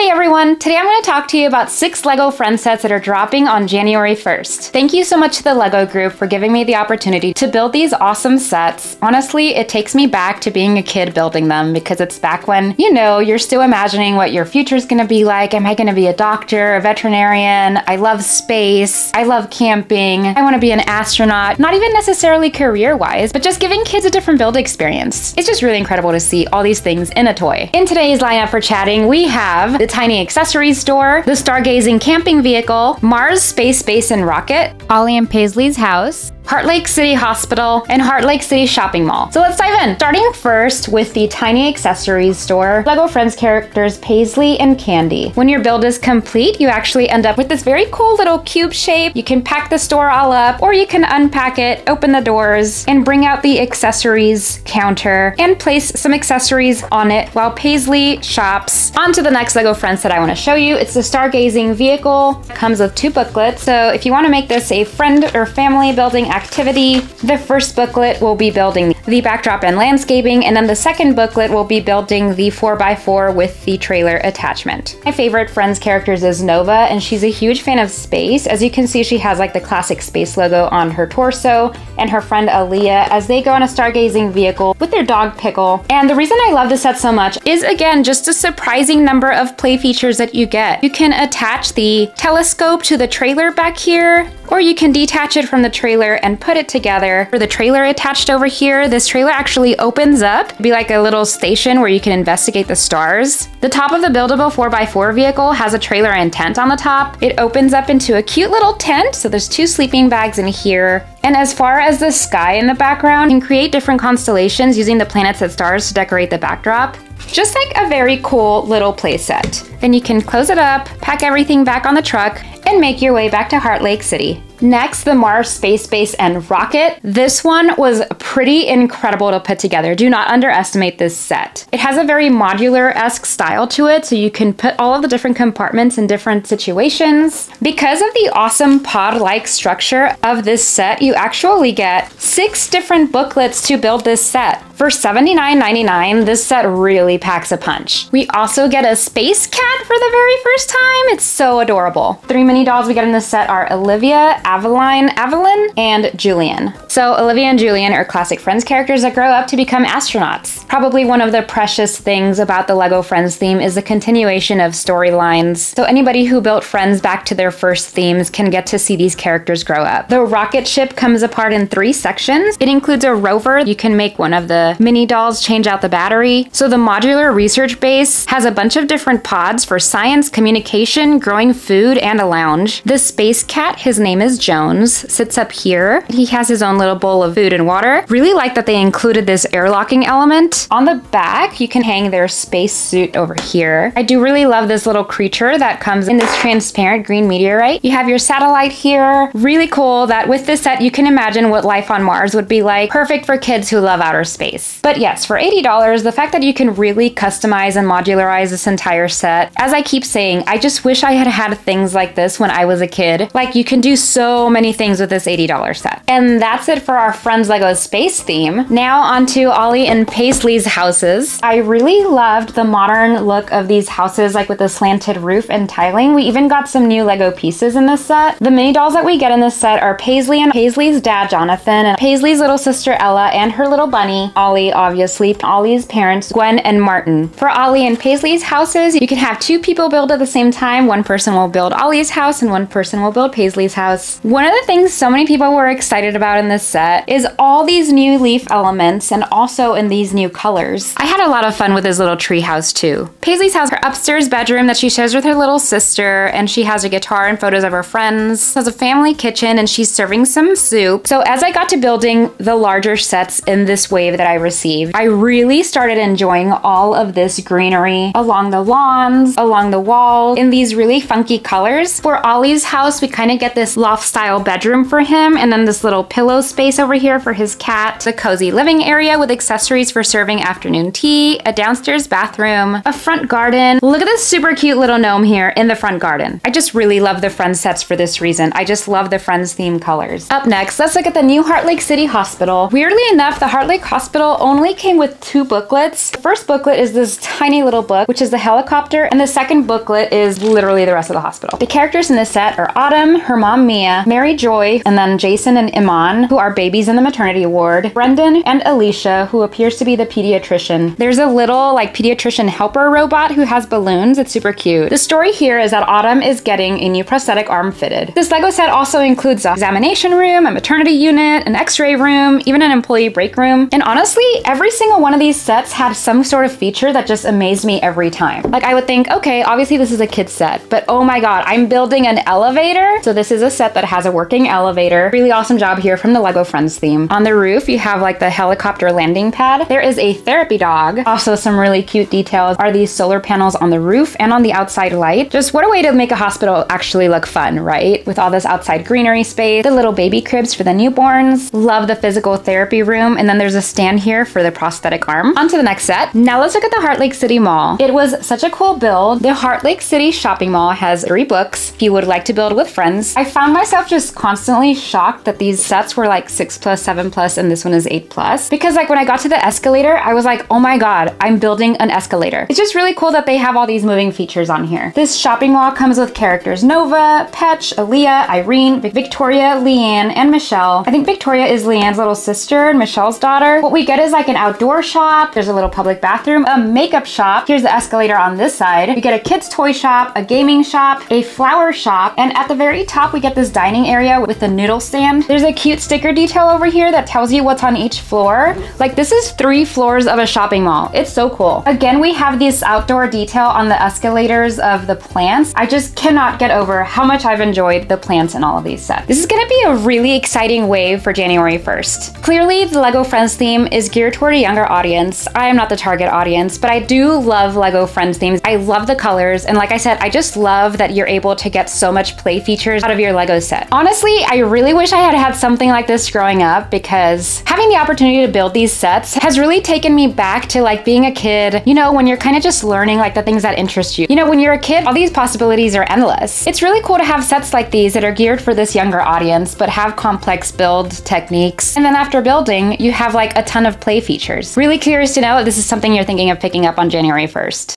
Hey everyone, today I'm going to talk to you about six LEGO Friend sets that are dropping on January 1st. Thank you so much to the LEGO group for giving me the opportunity to build these awesome sets. Honestly, it takes me back to being a kid building them because it's back when, you know, you're still imagining what your future's going to be like. Am I going to be a doctor, a veterinarian? I love space. I love camping. I want to be an astronaut. Not even necessarily career-wise, but just giving kids a different build experience. It's just really incredible to see all these things in a toy. In today's lineup for chatting, we have Tiny Accessories Store, the Stargazing Camping Vehicle, Mars Space Base and Rocket, Olly and Paisley's House, Heartlake City Hospital, and Heartlake City Shopping Mall. So let's dive in. Starting first with the Tiny Accessories store, LEGO Friends characters Paisley and Candi. When your build is complete, you actually end up with this very cool little cube shape. You can pack the store all up, or you can unpack it, open the doors, and bring out the accessories counter and place some accessories on it while Paisley shops. On to the next LEGO Friends that I want to show you. It's the Stargazing vehicle. It comes with two booklets. So if you want to make this a friend or family building activity. The first booklet will be building the backdrop and landscaping, and then the second booklet will be building the 4x4 with the trailer attachment. My favorite Friends characters is Nova, and she's a huge fan of space. As you can see, she has like the classic space logo on her torso, and her friend Aliya as they go on a stargazing vehicle with their dog Pickle. And the reason I love this set so much is again just a surprising number of play features that you get. You can attach the telescope to the trailer back here, or you can detach it from the trailer and put it together. For the trailer attached over here, this trailer actually opens up, be like a little station where you can investigate the stars. The top of the buildable 4x4 vehicle has a trailer and tent on the top. It opens up into a cute little tent, so there's two sleeping bags in here. And as far as the sky in the background, you can create different constellations using the planets and stars to decorate the backdrop. Just like a very cool little playset. Then you can close it up, pack everything back on the truck, and make your way back to Heartlake City. Next, the Mars Space Base and Rocket. This one was pretty incredible to put together. Do not underestimate this set. It has a very modular-esque style to it, so you can put all of the different compartments in different situations. Because of the awesome pod-like structure of this set, you actually get six different booklets to build this set. For $79.99, this set really packs a punch. We also get a space cat for the very first time. It's so adorable. Three mini dolls we get in this set are Olivia, Aveline, Evelyn, and Julian. So Olivia and Julian are classic Friends characters that grow up to become astronauts. Probably one of the precious things about the LEGO Friends theme is the continuation of storylines. So anybody who built Friends back to their first themes can get to see these characters grow up. The rocket ship comes apart in three sections. It includes a rover. You can make one of the mini dolls change out the battery. So the modular research base has a bunch of different pods for science, communication, growing food, and a lounge. The space cat, his name is Jones, sits up here. He has his own little bowl of food and water. Really like that they included this airlocking element. On the back, you can hang their space suit over here. I do really love this little creature that comes in this transparent green meteorite. You have your satellite here. Really cool that with this set, you can imagine what life on Mars would be like. Perfect for kids who love outer space. But yes, for $80, the fact that you can really customize and modularize this entire set, as I keep saying, I just wish I had had things like this when I was a kid. Like you can do so many things with this $80 set. And that's it for our Friends Lego Space theme. Now onto Olly and Paisley's houses. I really loved the modern look of these houses, like with the slanted roof and tiling. We even got some new Lego pieces in this set. The mini dolls that we get in this set are Paisley and Paisley's dad, Jonathan, and Paisley's little sister, Ella, and her little bunny, Olly, obviously. Olly's parents, Gwen and Martin. For Olly and Paisley's houses, you can have two people build at the same time. One person will build Olly's house and one person will build Paisley's house. One of the things so many people were excited about in this set is all these new leaf elements and also in these new colors. I had a lot of fun with his little tree house too. Paisley's has her upstairs bedroom that she shares with her little sister and she has a guitar and photos of her friends. Has a family kitchen and she's serving some soup. So as I got to building the larger sets in this wave that I received, I really started enjoying all of this greenery along the lawns, along the walls, in these really funky colors. For Olly's house, we kind of get this loft style bedroom for him, and then this little pillow space over here for his cat, the cozy living area with accessories for serving afternoon tea, a downstairs bathroom, a front garden. Look at this super cute little gnome here in the front garden. I just really love the Friends sets for this reason. I just love the Friends theme colors. Up next, let's look at the new Heartlake City Hospital. Weirdly enough, the Heartlake Hospital only came with two booklets. The first booklet is this tiny little book, which is the helicopter, and the second booklet is literally the rest of the hospital. The characters in this set are Autumn, her mom Mia, Mary Joy, and then Jason and Iman, who are babies in the maternity ward, Brendan and Alicia, who appears to be the pediatrician. There's a little like pediatrician helper robot who has balloons. It's super cute. The story here is that Autumn is getting a new prosthetic arm fitted. This Lego set also includes an examination room, a maternity unit, an x-ray room, even an employee break room. And honestly, every single one of these sets had some sort of feature that just amazed me every time. Like I would think, okay, obviously this is a kid set, but oh my god, I'm building an elevator. So this is a set that has a working elevator. Really awesome job here from the Lego Friends theme. On the roof, you have like the helicopter landing pad. There is a therapy dog. Also some really cute details are these solar panels on the roof and on the outside light. Just what a way to make a hospital actually look fun, right? With all this outside greenery space, the little baby cribs for the newborns. Love the physical therapy room. And then there's a stand here for the prosthetic arm. On to the next set. Now let's look at the Heartlake City Mall. It was such a cool build. The Heartlake City Shopping Mall has three books. If you would like to build with friends, I found myself just constantly shocked that these sets were like six plus, seven plus, and this one is eight plus. Because like when I got to the escalator, I was like, oh my god, I'm building an escalator. It's just really cool that they have all these moving features on here. This shopping mall comes with characters Nova, Petch, Aliya, Irene, Victoria, Liann, and Michelle. I think Victoria is Liann's little sister and Michelle's daughter. What we get is like an outdoor shop. There's a little public bathroom, a makeup shop. Here's the escalator on this side. We get a kid's toy shop, a gaming shop, a flower shop, and at the very top we get this dining area with the noodle stand. There's a cute sticker detail over here that tells you what's on each floor. Like this is three floors of a shopping mall. It's so cool. Again, we have this outdoor detail on the escalators of the plants. I just cannot get over how much I've enjoyed the plants in all of these sets. This is gonna be a really exciting wave for January 1st. Clearly, the LEGO Friends theme is geared toward a younger audience. I am not the target audience, but I do love LEGO Friends themes. I love the colors, and like I said, I just love that you're able to get so much play features out of your LEGO set. Honestly, I really wish I had had something like this growing up because having the opportunity to build these sets has really taken me back to like being a kid, you know, when you're kind of just learning like the things that interest you. You know, when you're a kid, all these possibilities are endless. It's really cool to have sets like these that are geared for this younger audience, but have complex build techniques. And then after building, you have like a ton of play features. Really curious to know if this is something you're thinking of picking up on January 1st.